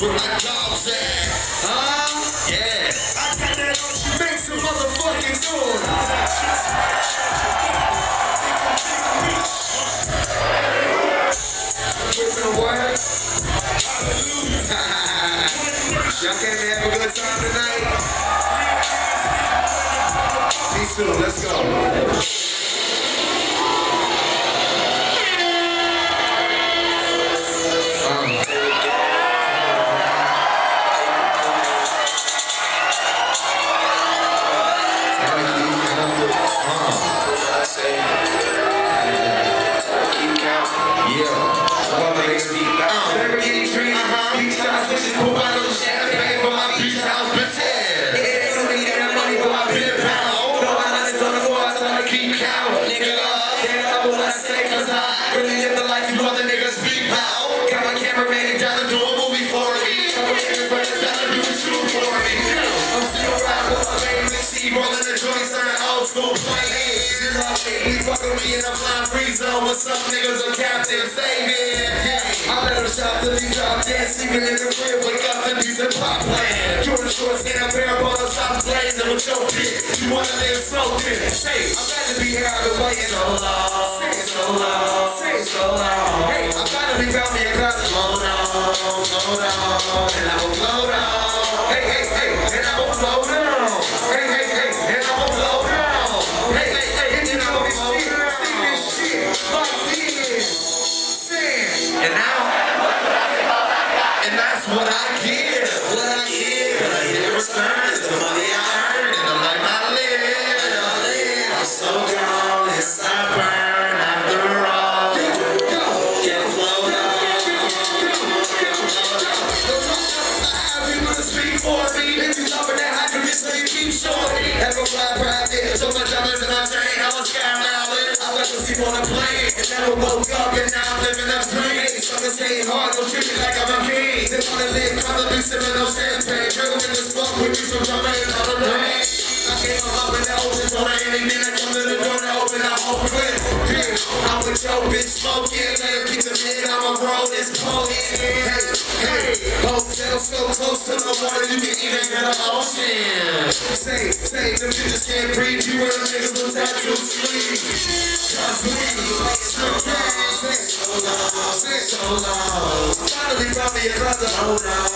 With my dogs at? Huh? Yeah. I got that on she makes a motherfucking noise. Whipping the word. Hallelujah. Y'all came to have a good time tonight? See you soon. Let's go. Zone with some niggas are captain saving. I let them shop till he drop dead, sleeping in the crib, wake up and decent pop playing. Jordan shorts and a pair of bottle shots blazing with your bitch. You wanna live smoking? Hey, I'm glad to be here, I've been waiting so long, so long, so long. Hey, I'm glad to be found me a cup. Float on, float on, and I will float on. Hey, hey, hey, and I will float on. Hey, hey, sipping no champagne. In this fuck with me, so drama is all the rain. I them up in the ocean, so there anything that comes to the door to open, I hope quick. Yeah, I'm with your bitch smoking, let her keep the mid, I'ma roll this potent. Hey, hey, hotel so close to the water, you can even get the ocean. Say, say, them bitches can't breathe, you and them niggas with tattoo sleep. Cause we, so long, say so long, say so long. Finally found me a brother, oh hold on,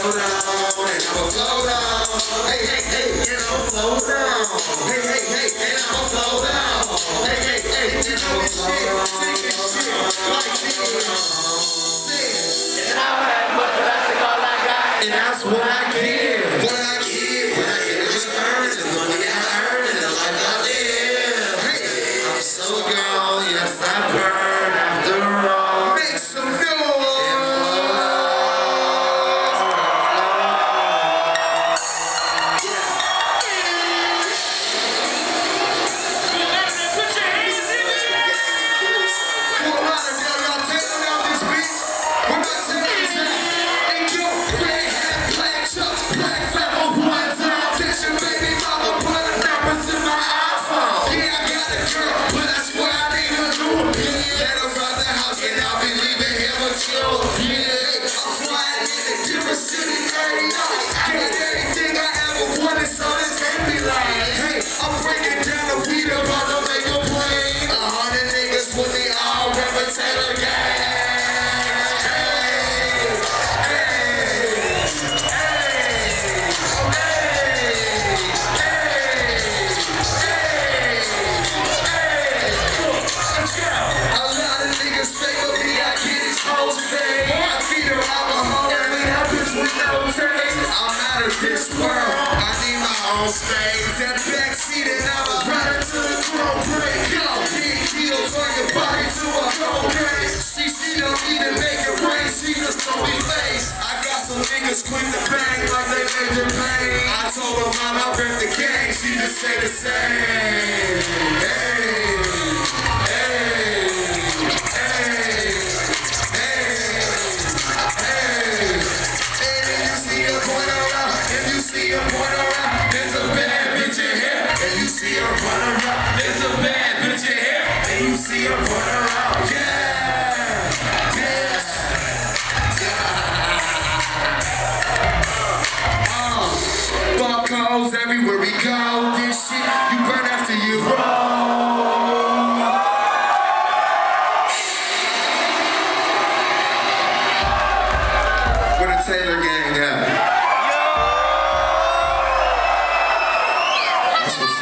hold on, and I'ma float on. Hey, hey, hey, and I'ma float on. Hey, hey, hey, and I'ma float on. Hey, hey, hey, shit, sing this shit world, I need my own space. That backseat and I was riding to the throne break. Yo, big deal, turn your body to a cold case. She, don't even make it rain, she just don't be face. I got some niggas quick to bang like they major pain. I told her mom I rip the game, she just say the same.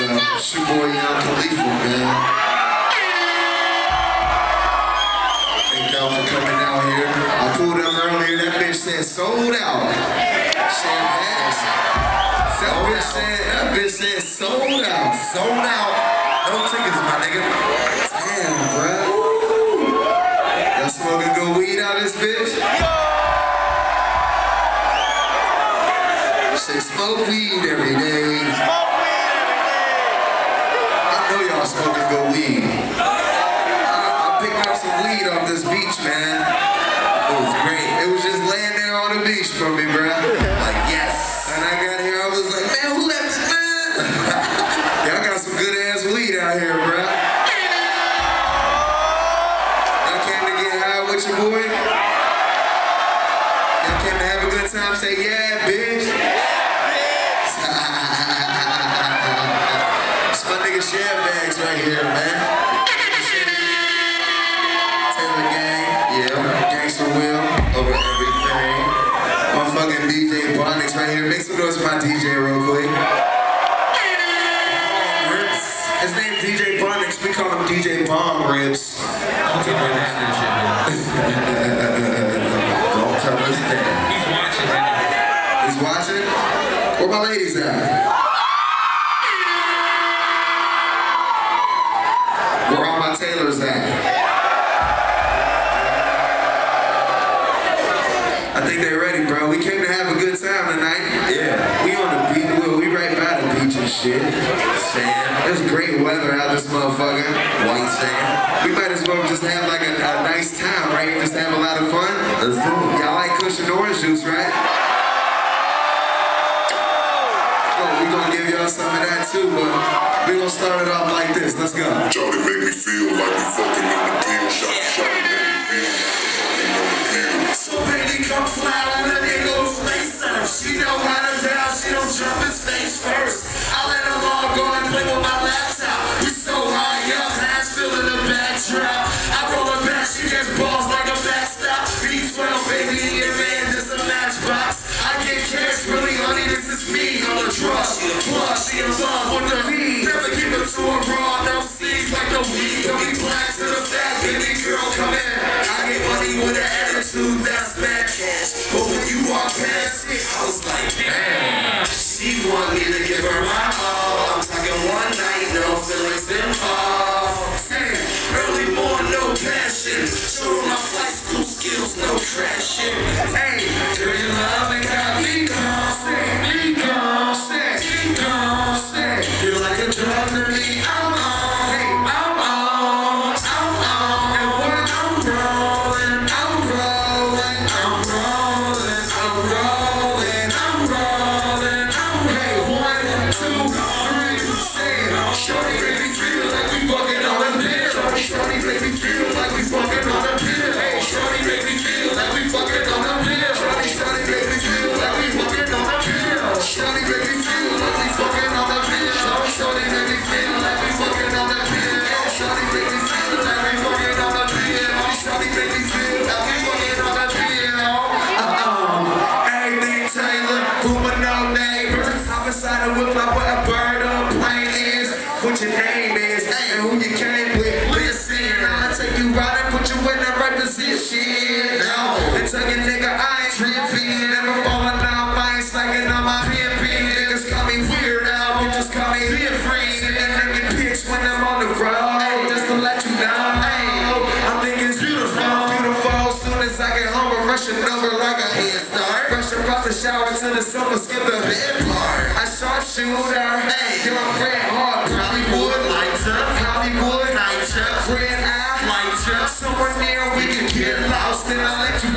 Up? It's Young Khalifa, man. Thank y'all for coming out here. I pulled up earlier, that bitch said sold out. Shit, ass. That bitch said, that bitch said sold out. Sold out. No tickets, my nigga. Damn, bruh. Y'all smoking good weed out this bitch? Say smoke weed man. It was great. It was just laying there on the beach for me, bro. Like, yes. And I got here, I was like, man, who left it, man? y'all got some good ass weed out here, bruh. Y'all came to get high with your boy? Y'all came to have a good time? Say, yeah, bitch. Yeah, bitch. it's my nigga Share Bags right here, man. Bonnix right here. Make some noise for my DJ real quick. His name DJ Bonnix. We call him DJ Bomb Ribs. Don't tell that shit. Don't tell us that. He's watching. He's watching? Where my ladies at? Where all my Taylors at? I think they're ready, bro. We came to have a good time tonight. Yeah. We on the beach. We, we right by the beach and shit. Sand. There's great weather out this motherfucker. White sand. We might as well just have like a, a nice time, right? Just have a lot of fun. Let's do it. Y'all like Kush and Orange Juice, right? So we gonna give y'all some of that too, but we gonna start it off like this. Let's go. Jody make me feel like we fucking in the pill shop. Shawty make me feel like we fucking on the pill. So baby, come fly when a nigga who's face surf. She know how to dial, she don't jump his face first. I let her log on and play with my laptop. We so high up, hands feeling the backdrop. I roll her back, she gets balls like a backstop. B12, baby, your man, this a matchbox. I get cash, really, honey, this is me on the drug. Plus, she in love with the V. Never give it to her raw, no sleeves like the weed. Don't be black to the fat, baby girl, come in. I get money with an attitude, that's bad cash. But when you walk past it, I was like, damn. She want me to give her Never falling down, I ain't slacking on my pimping. Niggas call me weird now, bitches call me different. Sitting naked pics when I'm on the road. Just to let you know, I'm thinking it's beautiful, beautiful. Soon as I get home, I'm rushing over like a head start. Rush across the shower to the sofa, skip the bed part. I sharpshooter, hey, you're a red heart, Hollywood lights up, Hollywood nights up, red eye lights up. Somewhere near we can get lost, and I'll let you